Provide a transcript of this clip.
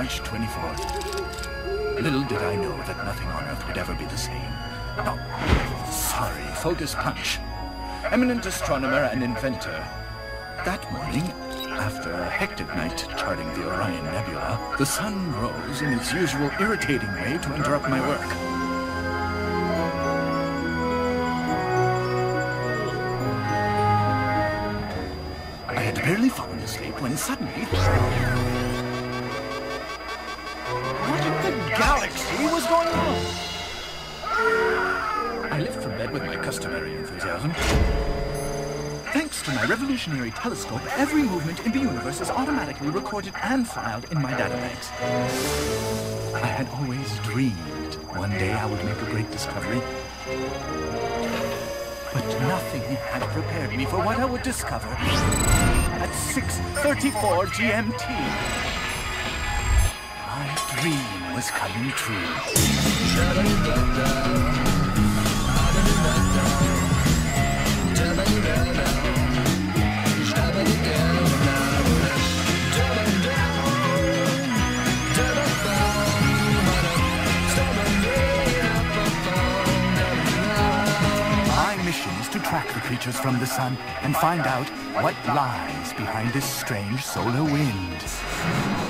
March 24th. Little did I know that nothing on Earth would ever be the same. Oh, sorry, focus punch. Eminent astronomer and inventor. That morning, after a hectic night charting the Orion Nebula, the sun rose in its usual irritating way to interrupt my work. I had barely fallen asleep when suddenly... galaxy was going on? I left from bed with my customary enthusiasm. Thanks to my revolutionary telescope, every movement in the universe is automatically recorded and filed in my databanks. I had always dreamed one day I would make a great discovery. But nothing had prepared me for what I would discover at 6.34 GMT. My dream was coming true. My mission is to track the creatures from the sun and find out what lies behind this strange solar wind.